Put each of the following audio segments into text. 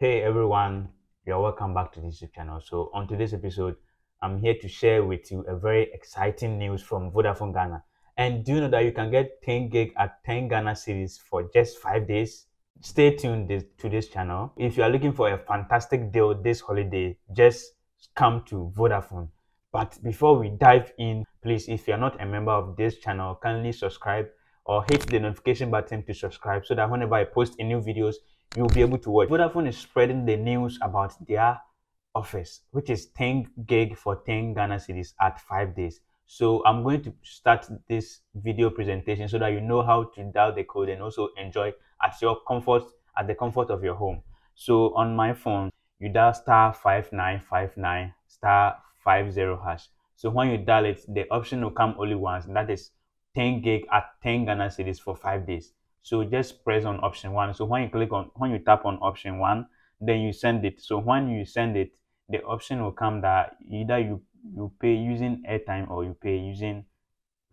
Hey everyone, you're welcome back to this channel. So on today's episode, I'm here to share with you a very exciting news from Vodafone Ghana. And do you know that you can get 10 gig at 10 Ghana cedis for just five days? Stay tuned this, to this channel. If you are looking for a fantastic deal this holiday, just come to Vodafone. But before we dive in, please, if you're not a member of this channel, kindly subscribe or hit the notification button to subscribe so that whenever I post a new videos, you'll be able to watch. Vodafone is spreading the news about their offers, which is 10 gig for 10 Ghana cedis at five days. So I'm going to start this video presentation so that you know how to dial the code and also enjoy at your comfort, at the comfort of your home. So on my phone, you dial star 5959 star 50 hash. So when you dial it, the option will come only once, and that is 10 gig at 10 Ghana cedis for five days. So just press on option one. So when you click on, when you tap on option one, then you send it. So when you send it, the option will come that either you, you pay using airtime or you pay using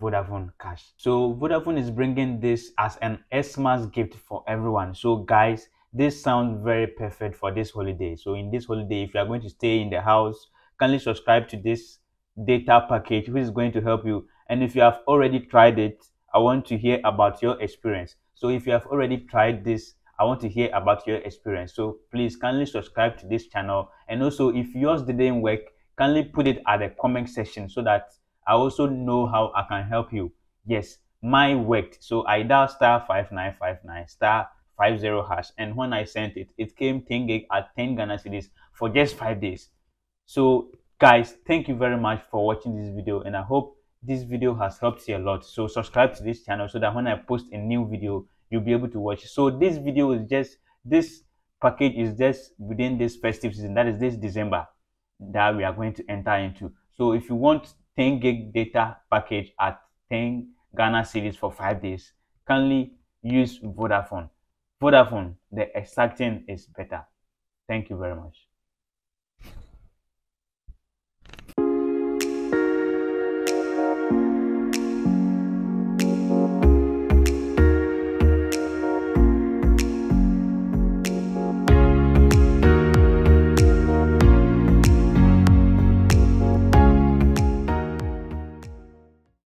Vodafone Cash. So Vodafone is bringing this as an Xmas gift for everyone. So guys, this sounds very perfect for this holiday. So in this holiday, if you are going to stay in the house, kindly subscribe to this data package, which is going to help you. And if you have already tried it, I want to hear about your experience. So if you have already tried this, I want to hear about your experience. So please kindly subscribe to this channel. And also if yours didn't work, kindly put it at the comment section so that I also know how I can help you. Yes, mine worked. So I dial star 5959 star 50 hash. And when I sent it, it came 10 gig at 10 Ghana cedis for just five days. So guys, thank you very much for watching this video. And I hope this video has helped you a lot. So subscribe to this channel so that when i post a new video you'll be able to watch so this video is just this package is just within this festive season. That is this december that we are going to enter into. So if you want 10 gig data package at 10 ghana cedis for five days kindly use vodafone. Vodafone the exacting is better. Thank you very much